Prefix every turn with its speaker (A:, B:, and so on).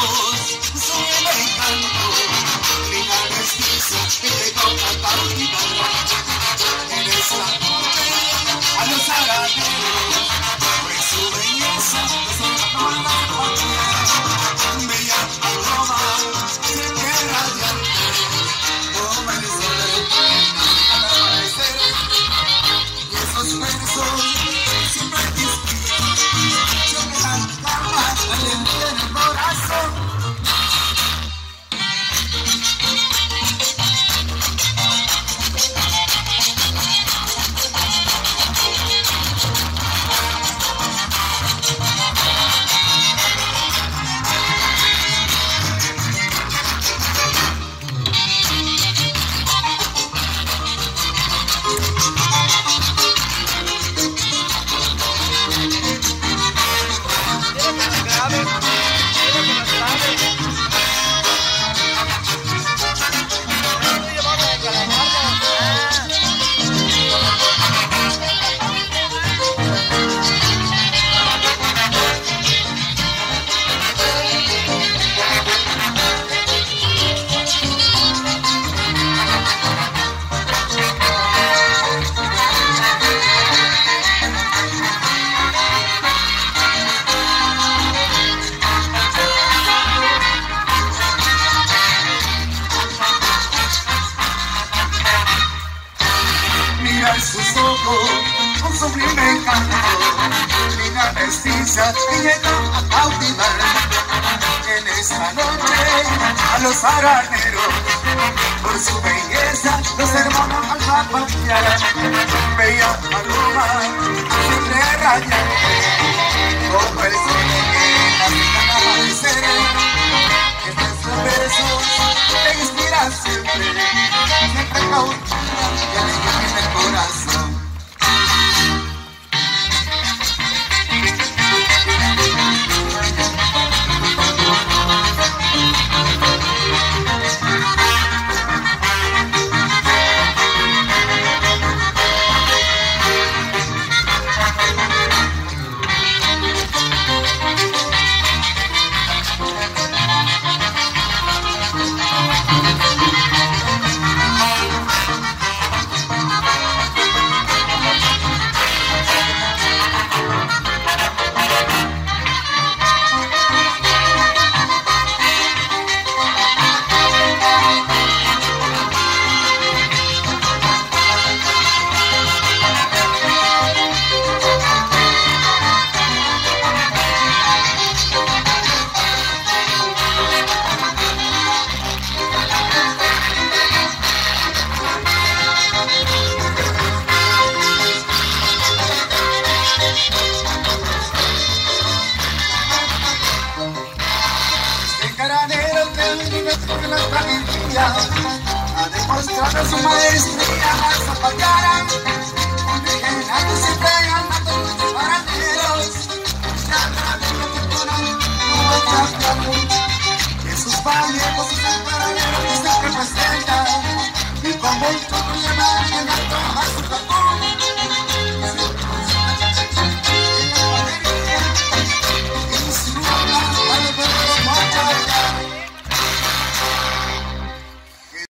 A: son el encanto, que llega a cautivar. En esta noche a los araneros, por su belleza los hermanos al zapatear. Bella paloma, siempre radiante, como el sol que nace al amanecer. Estos besos te inspiran siempre, siempre cautivan y El caranero que con nuestra energía ha demostrado su maestría a zapatear. Originando siempre ganando los paraneros. Ya no que fueron no cambiando. Que sus valleros y sus paraneros que se representan. Y como un todo llevar en alto a su tapón.